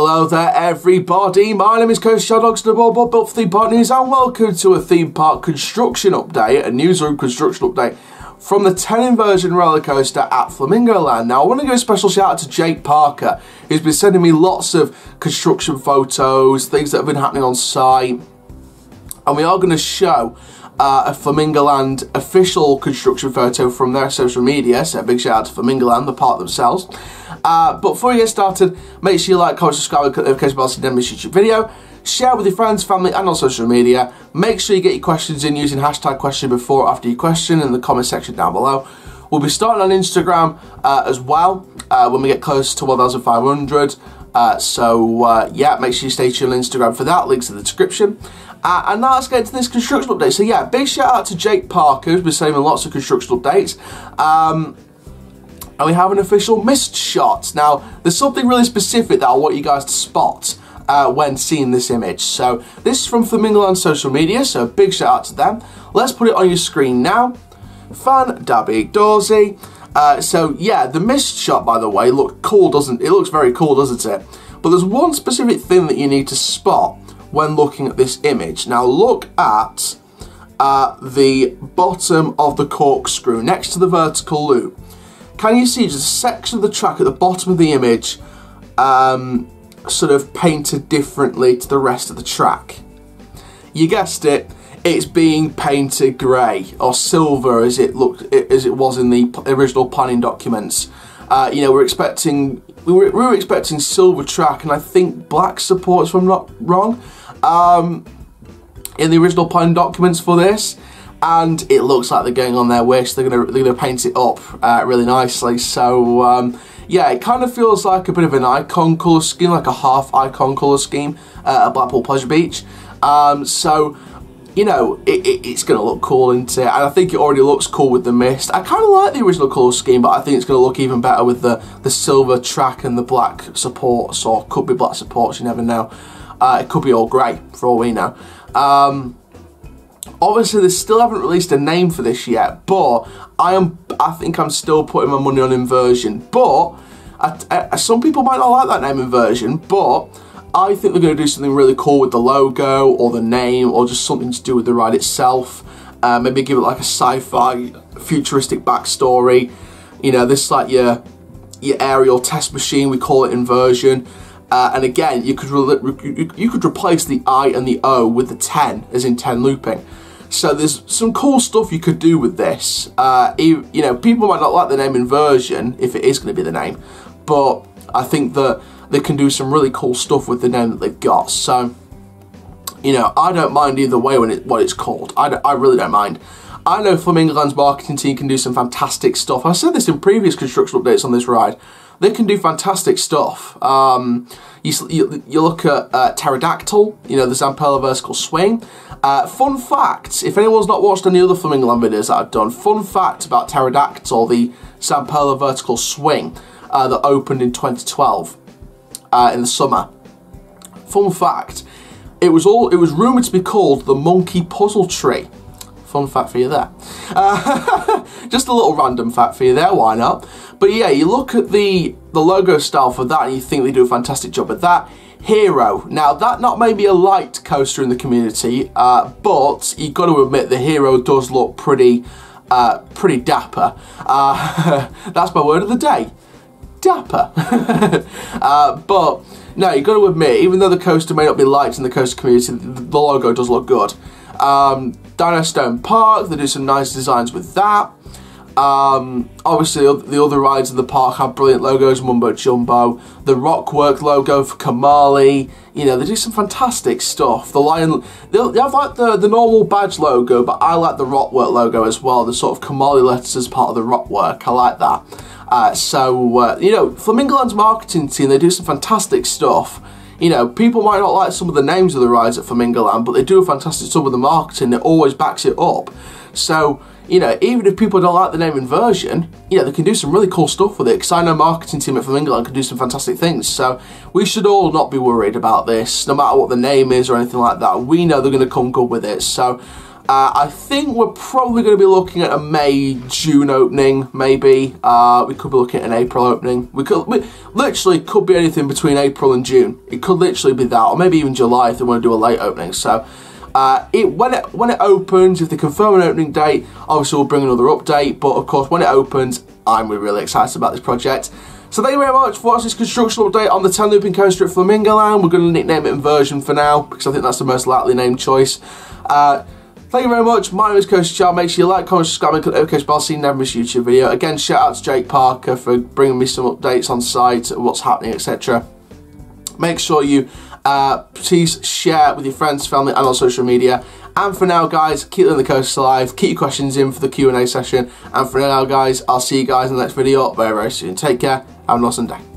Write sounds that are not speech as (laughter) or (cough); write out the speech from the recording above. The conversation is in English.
Hello there everybody, my name is Coach Shaddogs the Bob built for Theme Park News and welcome to a theme park construction update, a newsroom construction update from the 10 inversion roller coaster at Flamingo Land. Now I want to give a special shout out to Jake Parker who's been sending me lots of construction photos, things that have been happening on site and we are going to show uh, a Flamingo Land official construction photo from their social media. So a big shout out to Flamingo Land, the park themselves. Uh, but before we get started, make sure you like, comment, subscribe, and click the notification bell never miss YouTube video. Share with your friends, family, and on social media. Make sure you get your questions in using hashtag question before or after your question in the comment section down below. We'll be starting on Instagram uh, as well uh, when we get close to 1,500. Uh, so uh, yeah, make sure you stay tuned on Instagram for that. Links in the description. Uh, and now let's get into this construction update. So yeah, big shout out to Jake Parker, who's been sending lots of construction updates. Um, and we have an official missed shot. Now, there's something really specific that I want you guys to spot uh, when seeing this image. So this is from Flamingo on social media, so big shout out to them. Let's put it on your screen now. Fan Dabby Dorsey. Uh, so yeah, the mist shot, by the way, look cool, doesn't it? It looks very cool, doesn't it? But there's one specific thing that you need to spot when looking at this image. Now look at uh, the bottom of the corkscrew next to the vertical loop. Can you see just a section of the track at the bottom of the image um, sort of painted differently to the rest of the track? You guessed it, it's being painted grey or silver as it looked as it was in the original planning documents. Uh, you know, we're expecting we were, we were, expecting silver track and I think black supports, if I'm not wrong, um, in the original planning documents for this. And it looks like they're going on their wish. They're gonna they're gonna paint it up uh, really nicely. So um, yeah, it kind of feels like a bit of an icon colour scheme, like a half icon colour scheme uh, at Blackpool Pleasure Beach. Um, so you know, it, it, it's going to look cool, isn't it? And I think it already looks cool with the mist. I kind of like the original colour scheme, but I think it's going to look even better with the, the silver track and the black supports, or could be black supports, you never know. Uh, it could be all grey, for all we know. Um, obviously, they still haven't released a name for this yet, but I am. I think I'm still putting my money on inversion. But I, I, some people might not like that name inversion, but I think they're going to do something really cool with the logo or the name or just something to do with the ride itself. Uh, maybe give it like a sci-fi futuristic backstory. You know, this is like your your aerial test machine. We call it inversion. Uh, and again, you could you could replace the I and the O with the 10, as in 10 looping. So there's some cool stuff you could do with this. Uh, you, you know, people might not like the name inversion if it is going to be the name, but I think that they can do some really cool stuff with the name that they've got. So, you know, I don't mind either way when it what it's called. I, I really don't mind. I know Flamingo Land's marketing team can do some fantastic stuff. I said this in previous construction updates on this ride. They can do fantastic stuff. Um, you, you, you, look at uh, Pterodactyl, you know, the Zamperla vertical swing. Uh, fun fact, if anyone's not watched any other Flamingo Land videos that I've done, fun fact about Pterodactyl, the Zamperla vertical swing uh, that opened in 2012 uh, in the summer. Fun fact, it was all it was rumoured to be called the Monkey Puzzle Tree. Fun fact for you there. Uh, (laughs) just a little random fact for you there, why not? But yeah, you look at the, the logo style for that and you think they do a fantastic job at that. Hero. Now, that not maybe a light coaster in the community, uh, but you've got to admit the Hero does look pretty, uh, pretty dapper. Uh, (laughs) that's my word of the day dapper. (laughs) uh, but no, you've got to admit, even though the coaster may not be liked in the coaster community, the logo does look good. Um, Dino Stone Park, they do some nice designs with that. Um, obviously, the other rides in the park have brilliant logos, Mumbo Jumbo, the Rockwork logo for Kumali, you know, they do some fantastic stuff. The Lion, they, have like the, the normal badge logo, but I like the Rockwork logo as well, the sort of Kumali letters as part of the Rockwork, I like that. Uh, so, uh, you know, Flamingo Land's marketing team, they do some fantastic stuff. You know, people might not like some of the names of the rides at Flamingo Land, but they do a fantastic job with the marketing that always backs it up. So, you know, even if people don't like the name Inversion, you know, they can do some really cool stuff with it, because I know marketing team at Flamingo Land can do some fantastic things. So, we should all not be worried about this, no matter what the name is or anything like that. We know they're going to come good with it. So, Uh, I think we're probably going to be looking at a May, June opening, maybe. Uh, we could be looking at an April opening. We could, we, literally, could be anything between April and June. It could literally be that, or maybe even July if they want to do a late opening. So, uh, it when it when it opens, if they confirm an opening date, obviously we'll bring another update. But of course, when it opens, I'm really excited about this project. So thank you very much for watching this construction update on the 10 looping coaster at Flamingo Land. We're going to nickname it Inversion for now, because I think that's the most likely name choice. Uh, Thank you very much. My name is Coaster Chall. Make sure you like, comment, subscribe, and click the notification bell so you never miss a YouTube video. Again, shout out to Jake Parker for bringing me some updates on site, what's happening, etc. Make sure you uh, please share with your friends, family, and on social media. And for now, guys, keep the coaster alive. Keep your questions in for the Q&A session. And for now, guys, I'll see you guys in the next video very, very soon. Take care. Have an awesome day.